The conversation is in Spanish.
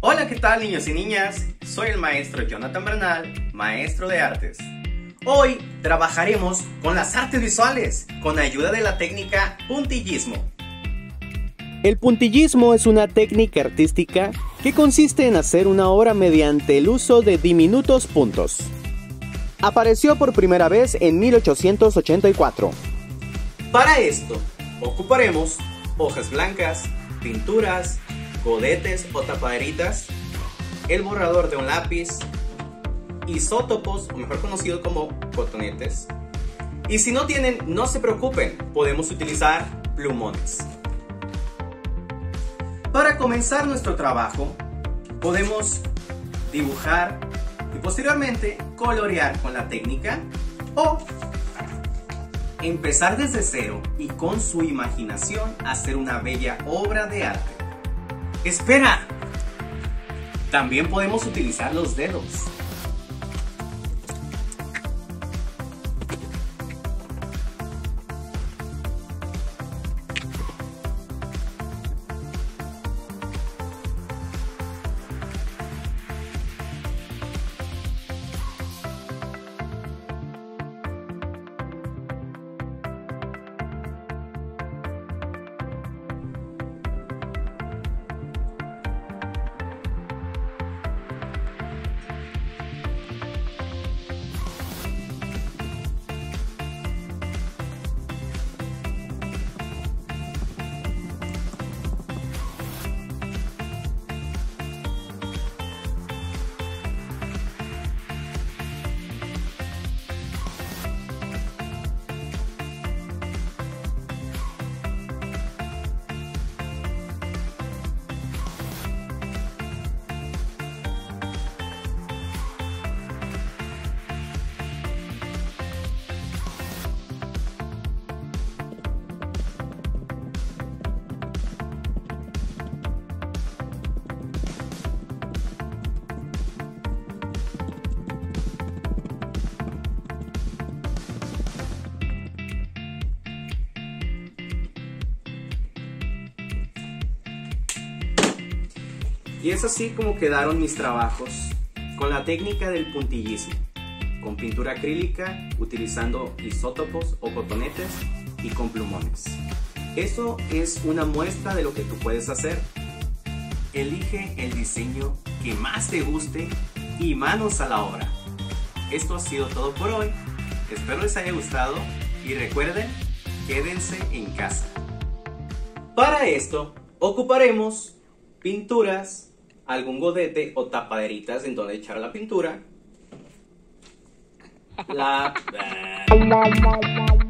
Hola, ¿qué tal niños y niñas? Soy el maestro Jonathan Bernal, maestro de artes. Hoy trabajaremos con las artes visuales con ayuda de la técnica puntillismo. El puntillismo es una técnica artística que consiste en hacer una obra mediante el uso de diminutos puntos. Apareció por primera vez en 1884. Para esto, ocuparemos hojas blancas, pinturas, godetes o tapaderitas, el borrador de un lápiz, isótopos, o mejor conocido como cotonetes. Y si no tienen, no se preocupen, podemos utilizar plumones. Para comenzar nuestro trabajo, podemos dibujar y posteriormente colorear con la técnica o empezar desde cero y con su imaginación hacer una bella obra de arte. ¡Espera! También podemos utilizar los dedos. Y es así como quedaron mis trabajos con la técnica del puntillismo, con pintura acrílica, utilizando isótopos o cotonetes y con plumones. Eso es una muestra de lo que tú puedes hacer. Elige el diseño que más te guste y manos a la obra. Esto ha sido todo por hoy. Espero les haya gustado y recuerden, quédense en casa. Para esto, ocuparemos pinturas, algún godete o tapaderitas en donde echar la pintura. La...